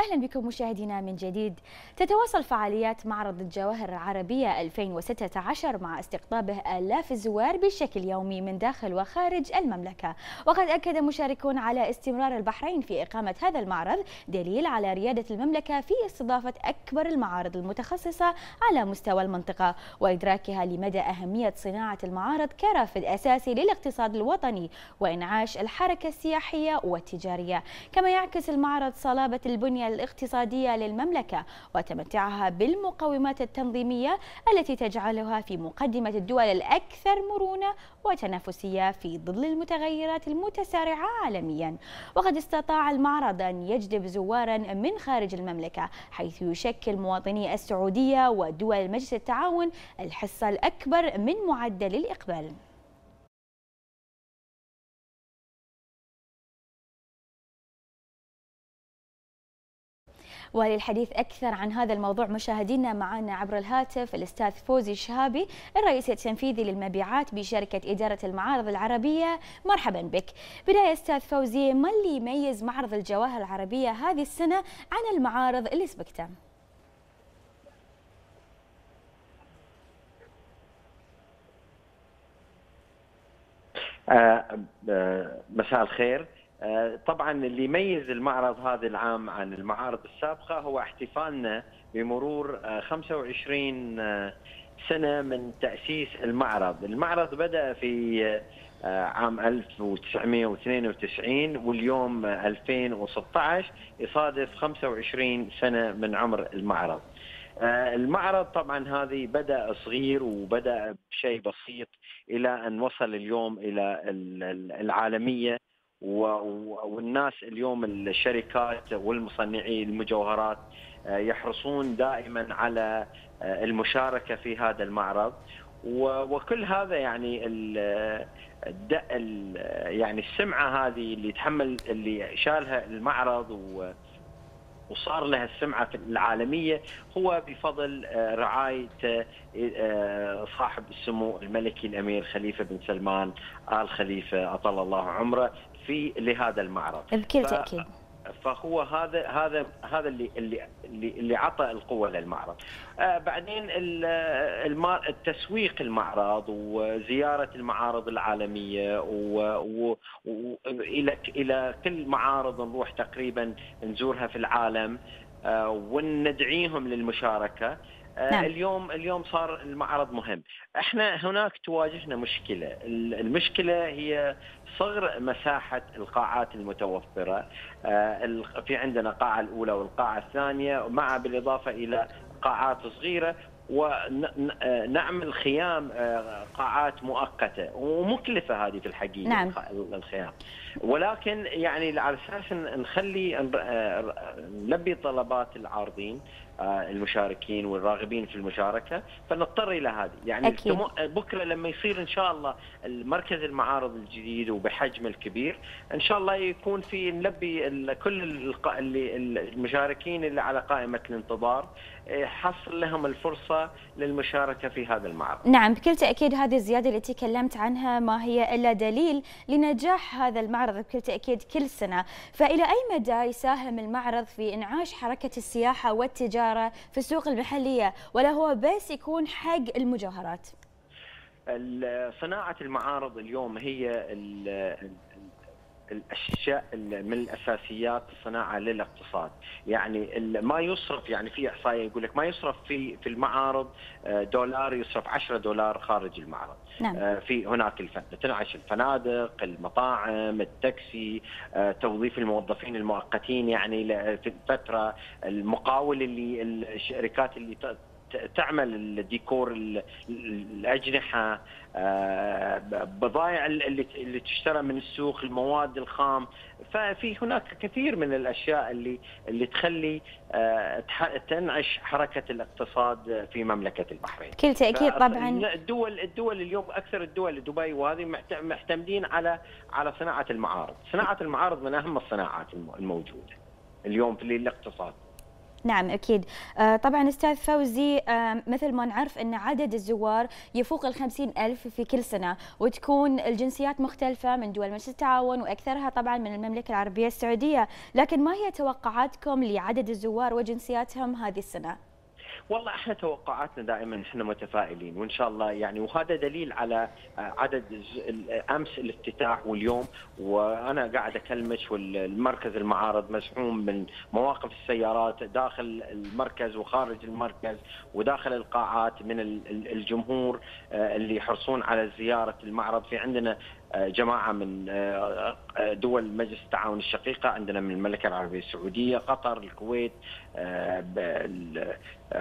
أهلا بكم مشاهدينا من جديد. تتواصل فعاليات معرض الجواهر العربية 2016 مع استقطابه آلاف الزوار بشكل يومي من داخل وخارج المملكة. وقد أكد مشاركون على استمرار البحرين في إقامة هذا المعرض دليل على ريادة المملكة في استضافة أكبر المعارض المتخصصة على مستوى المنطقة وإدراكها لمدى أهمية صناعة المعارض كرافد أساسي للاقتصاد الوطني وإنعاش الحركة السياحية والتجارية. كما يعكس المعرض صلابة البنية الاقتصادية للمملكة وتمتعها بالمقومات التنظيمية التي تجعلها في مقدمة الدول الأكثر مرونة وتنافسية في ظل المتغيرات المتسارعة عالميا. وقد استطاع المعرض أن يجذب زوارا من خارج المملكة حيث يشكل مواطني السعودية ودول مجلس التعاون الحصة الأكبر من معدل الإقبال. وللحديث أكثر عن هذا الموضوع مشاهدينا معنا عبر الهاتف الأستاذ فوزي الشهابي الرئيس التنفيذي للمبيعات بشركة إدارة المعارض العربية. مرحبا بك. بداية أستاذ فوزي ما اللي يميز معرض الجواهر العربية هذه السنة عن المعارض اللي سبقتها؟ آه، آه، مساء الخير. طبعا اللي يميز المعرض هذا العام عن المعارض السابقة هو احتفالنا بمرور 25 سنة من تأسيس المعرض، المعرض بدأ في عام 1992 واليوم 2016 يصادف 25 سنة من عمر المعرض. المعرض طبعا هذه بدأ صغير وبدأ بشيء بسيط إلى أن وصل اليوم إلى العالمية والناس اليوم الشركات والمصنعي المجوهرات يحرصون دائما على المشاركة في هذا المعرض. وكل هذا يعني يعني السمعة هذه اللي تحمل اللي شالها المعرض و وصار لها السمعة العالمية هو بفضل رعاية صاحب السمو الملكي الأمير خليفة بن سلمان آل خليفة أطل الله عمره. في لهذا المعرض. بكل تأكيد. فهو هذا هذا هذا اللي اللي اللي عطى القوة للمعرض. آه بعدين التسويق المعرض وزيارة المعارض العالمية والى إلى كل معارض نروح تقريبا نزورها في العالم آه وندعيهم للمشاركة. نعم. اليوم اليوم صار المعرض مهم إحنا هناك تواجهنا مشكلة المشكلة هي صغر مساحة القاعات المتوفرة في عندنا القاعة الأولى والقاعة الثانية مع بالإضافة إلى قاعات صغيرة ونعمل خيام قاعات مؤقتة ومكلفة هذه في الحقيقة نعم. الخيام ولكن يعني على أساس نخلي نلبي طلبات العارضين المشاركين والراغبين في المشاركة فنضطر إلى هذه يعني أكيد. بكرة لما يصير إن شاء الله المركز المعارض الجديد وبحجمه الكبير إن شاء الله يكون في نلبي كل اللي المشاركين اللي على قائمة الانتظار حصل لهم الفرصة للمشاركة في هذا المعرض. نعم بكل تأكيد هذه الزيادة اللي تكلمت عنها ما هي إلا دليل لنجاح هذا المعرض بكل تأكيد كل سنة، فإلى أي مدى يساهم المعرض في إنعاش حركة السياحة والتجارة في السوق المحلية ولا هو بس يكون حق المجوهرات؟ صناعة المعارض اليوم هي الأشياء من الأساسيات الصناعه للاقتصاد، يعني ما يصرف يعني في إحصائية يقول لك ما يصرف في في المعارض دولار يصرف 10 دولار خارج المعرض. نعم. في هناك تنعش الفنادق، المطاعم، التاكسي، توظيف الموظفين المؤقتين يعني في الفترة، المقاول اللي الشركات اللي تعمل الديكور الأجنحة بضائع اللي تشترى من السوق المواد الخام ففي هناك كثير من الأشياء اللي اللي تخلي تنعش حركة الاقتصاد في مملكة البحرين. كل تأكيد طبعا الدول الدول اليوم أكثر الدول دبي وهذه معتمدين على على صناعة المعارض، صناعة المعارض من أهم الصناعات الموجودة اليوم في الاقتصاد. نعم أكيد آه، طبعا أستاذ فوزي آه، مثل ما نعرف أن عدد الزوار يفوق الخمسين ألف في كل سنة وتكون الجنسيات مختلفة من دول مجلس التعاون وأكثرها طبعا من المملكة العربية السعودية لكن ما هي توقعاتكم لعدد الزوار وجنسياتهم هذه السنة؟ والله إحنا توقعاتنا دائما إحنا متفائلين وإن شاء الله يعني وهذا دليل على آه، عدد أمس الافتتاح واليوم. وأنا قاعد اكلمك والمركز المعارض مزحوم من مواقف السيارات داخل المركز وخارج المركز وداخل القاعات من الجمهور آه، اللي يحرصون على زيارة المعرض. في عندنا جماعة من آه، آه، دول مجلس التعاون الشقيقة عندنا من المملكة العربية السعودية، قطر، الكويت آه،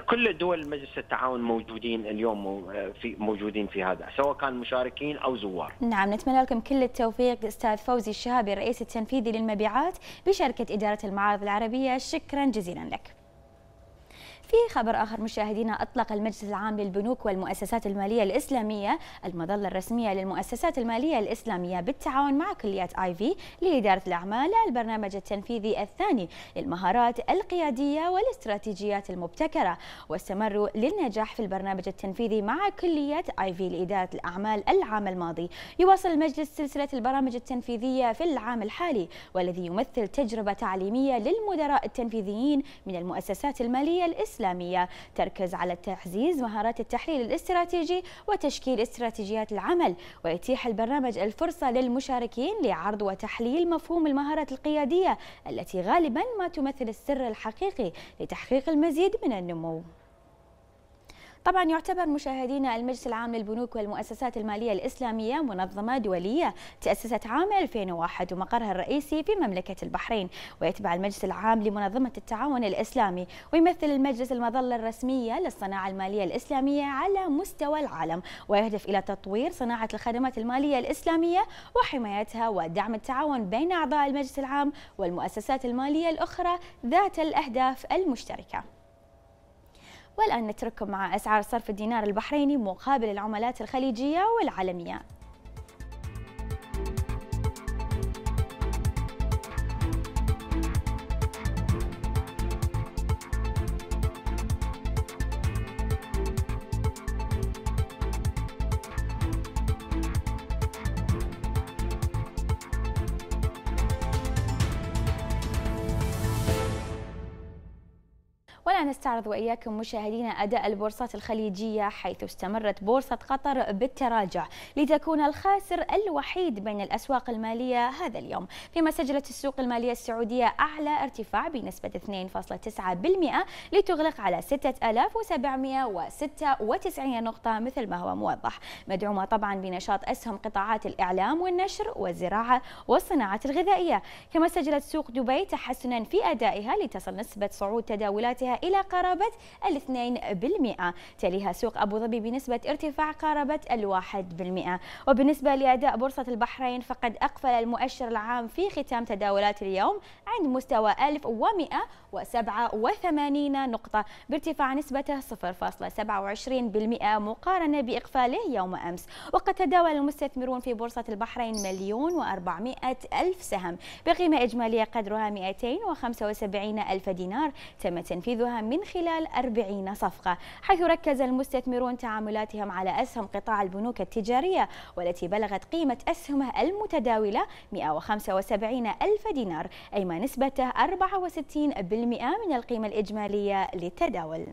كل دول مجلس التعاون موجودين اليوم في موجودين في هذا سواء كان مشاركين أو زوار. نعم نتمنى لكم كل التوفيق أستاذ فوزي الشهابي الرئيس التنفيذي للمبيعات بشركة إدارة المعارض العربية، شكرا جزيلا لك. في خبر آخر مشاهدينا أطلق المجلس العام للبنوك والمؤسسات المالية الإسلامية المظلة الرسمية للمؤسسات المالية الإسلامية بالتعاون مع كليات آي في لإدارة الأعمال البرنامج التنفيذي الثاني للمهارات القيادية والاستراتيجيات المبتكرة. واستمروا للنجاح في البرنامج التنفيذي مع كلية آي في لإدارة الأعمال العام الماضي. يواصل المجلس سلسلة البرامج التنفيذية في العام الحالي والذي يمثل تجربة تعليمية للمدراء التنفيذيين من المؤسسات المالية الإسلامية. الإسلامية. تركز على تعزيز مهارات التحليل الاستراتيجي وتشكيل استراتيجيات العمل ويتيح البرنامج الفرصة للمشاركين لعرض وتحليل مفهوم المهارات القيادية التي غالبا ما تمثل السر الحقيقي لتحقيق المزيد من النمو. طبعا يعتبر مشاهدينا المجلس العام للبنوك والمؤسسات المالية الإسلامية منظمة دولية تأسست عام 2001 ومقرها الرئيسي في مملكة البحرين ويتبع المجلس العام لمنظمة التعاون الإسلامي ويمثل المجلس المظلة الرسمية للصناعة المالية الإسلامية على مستوى العالم ويهدف إلى تطوير صناعة الخدمات المالية الإسلامية وحمايتها ودعم التعاون بين أعضاء المجلس العام والمؤسسات المالية الأخرى ذات الأهداف المشتركة. والآن نترككم مع أسعار صرف الدينار البحريني مقابل العملات الخليجية والعالمية. نستعرض وإياكم مشاهدينا أداء البورصات الخليجية حيث استمرت بورصة قطر بالتراجع لتكون الخاسر الوحيد بين الأسواق المالية هذا اليوم. فيما سجلت السوق المالية السعودية أعلى ارتفاع بنسبة 2.9% لتغلق على 6796 نقطة مثل ما هو موضح. مدعومة طبعا بنشاط أسهم قطاعات الإعلام والنشر والزراعة والصناعة الغذائية. كما سجلت سوق دبي تحسنا في أدائها لتصل نسبة صعود تداولاتها إلى قرابة الاثنين بالمئة. تليها سوق أبو ظبي بنسبة ارتفاع قرابة الواحد بالمئة. وبالنسبة لأداء بورصة البحرين فقد أقفل المؤشر العام في ختام تداولات اليوم عند مستوى 1187 نقطة بارتفاع نسبته 0.27% مقارنة بإقفاله يوم أمس. وقد تداول المستثمرون في بورصة البحرين مليون و400 ألف سهم بقيمة إجمالية قدرها 275 ألف دينار تم تنفيذها من خلال 40 صفقة حيث ركز المستثمرون تعاملاتهم على أسهم قطاع البنوك التجارية والتي بلغت قيمة أسهمه المتداولة 175 ألف دينار أي ما نسبته 64% من القيمة الإجمالية للتداول.